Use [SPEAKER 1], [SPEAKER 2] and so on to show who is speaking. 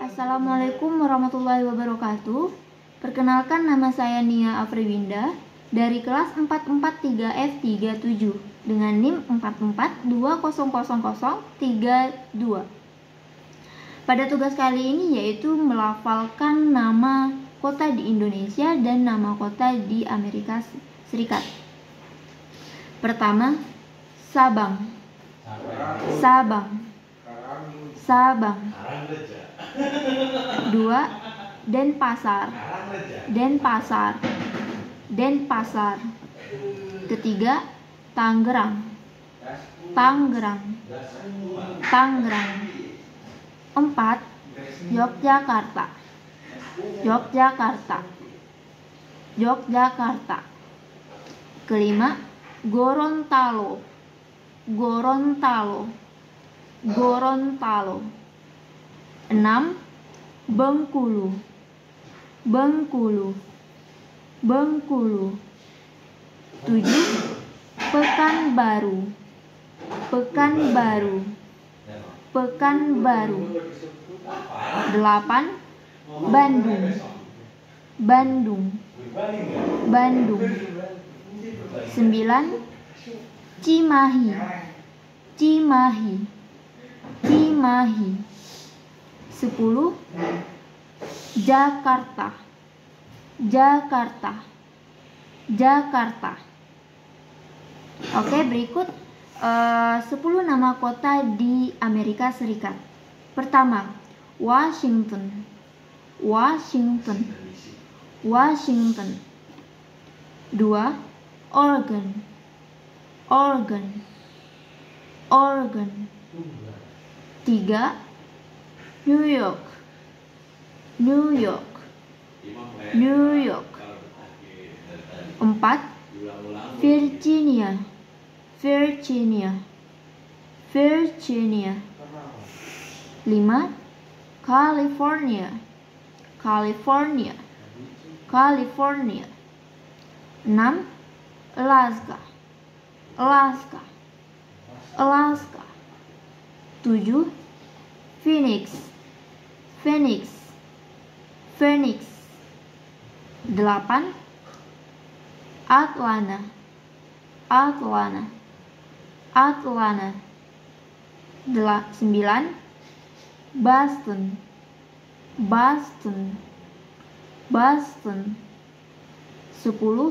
[SPEAKER 1] Assalamualaikum warahmatullahi wabarakatuh. Perkenalkan nama saya Nia Afriwinda dari kelas 443F37 dengan NIM 442000032. Pada tugas kali ini yaitu melafalkan nama kota di Indonesia dan nama kota di Amerika Serikat. Pertama, Sabang. Sabang. Sabang. Dua, Denpasar. Denpasar. Denpasar. Ketiga, Tangerang. Tangerang. Tangerang. Empat, Yogyakarta. Yogyakarta. Yogyakarta. Kelima, Gorontalo. Gorontalo. Gorontalo. Enam, Bengkulu. Bengkulu. Bengkulu. Tujuh, Pekanbaru. Pekanbaru. Pekanbaru. Delapan, Bandung. Bandung. Bandung. Sembilan, Cimahi. Cimahi. Cimahi. Sepuluh, Jakarta. Jakarta. Jakarta. Oke, berikut eh, 10 nama kota di Amerika Serikat. Pertama, Washington. Washington. Washington. Dua, Oregon. Oregon. Oregon. Tiga, New York. New York. New York. Empat, Virginia. Virginia. Virginia. Lima, California. California. California. Enam, Alaska. Alaska. Alaska. Tujuh, Phoenix. Phoenix. Phoenix. Delapan, Atlanta. Atlanta. Atlanta. Sembilan, Boston. Boston. Boston. Sepuluh,